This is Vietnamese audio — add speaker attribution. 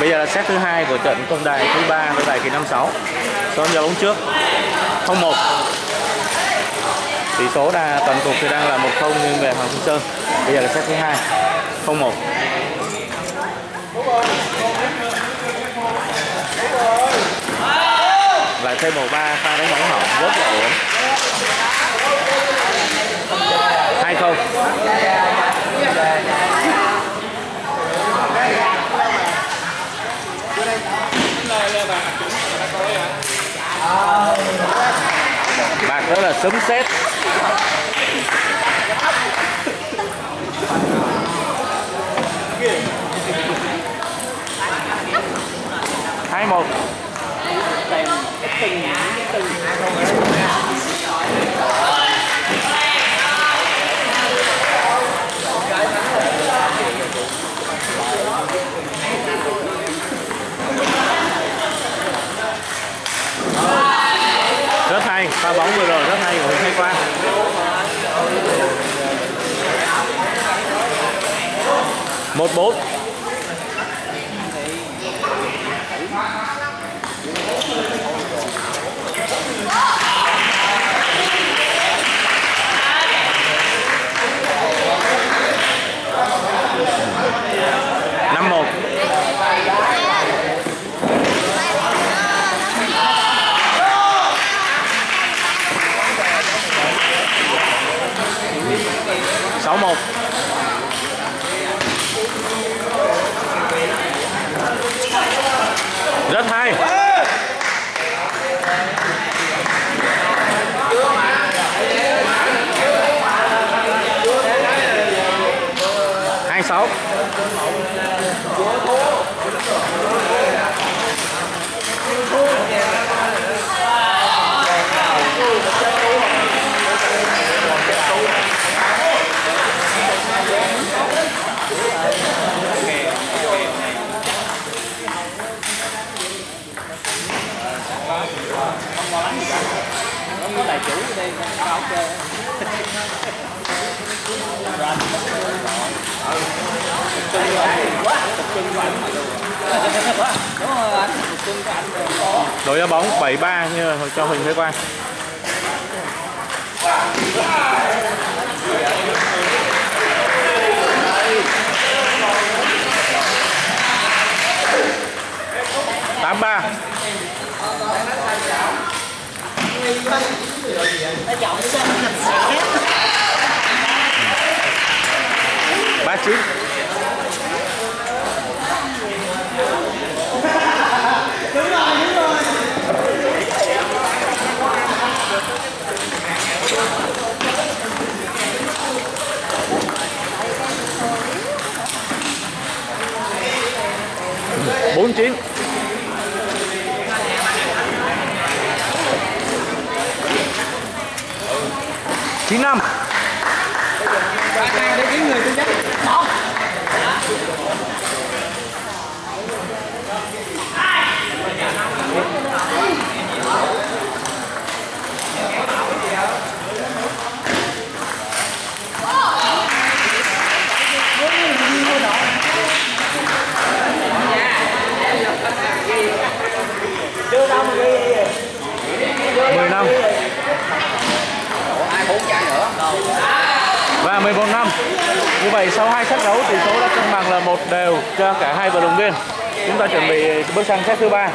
Speaker 1: Bây giờ là set thứ hai của trận công đài thứ ba với bài kỳ 56. Số giao bóng trước 0-1. Tỷ số là toàn cục thì đang là 1-0 nhưng về Hoàng Trung Sơn. Bây giờ là set thứ hai 0-1. Lại thêm một ba pha đánh bóng hỏng, rất là ổn. Bạc đó là sấm sét. Hai một rất hay pha bóng vừa rồi rất hay của Huỳnh Thanh Quang. Một bốn. 6-1 rất hay. Hai sáu.
Speaker 2: Có đại chủ ở đây không chơi. quá tập trung của anh mà luôn đúng rồi anh tập trung của anh có
Speaker 1: đội ra bóng 7-3 như cho Huỳnh Thế Quang tám ba ba chín bốn chín. Chín năm.
Speaker 2: Để người
Speaker 1: năm
Speaker 2: ai bốn chai nữa
Speaker 1: và 11 năm. Như vậy, sau hai set đấu, tỷ số đã cân bằng là một đều cho cả hai vận động viên. Chúng ta chuẩn bị bước sang set thứ ba.